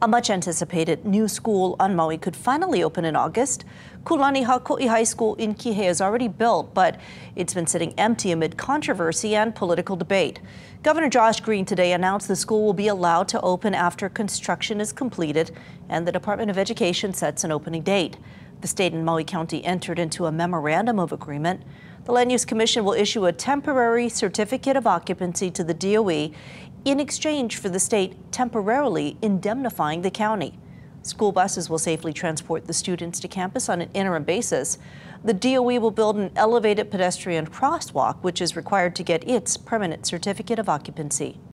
A much anticipated new school on Maui could finally open in August. Kulani Hako'i High School in Kihei is already built, but it's been sitting empty amid controversy and political debate. Governor Josh Green today announced the school will be allowed to open after construction is completed and the Department of Education sets an opening date. The state and Maui County entered into a memorandum of agreement. The Land Use Commission will issue a temporary certificate of occupancy to the DOE in exchange for the state temporarily indemnifying the county. School buses will safely transport the students to campus on an interim basis. The DOE will build an elevated pedestrian crosswalk, which is required to get its permanent certificate of occupancy.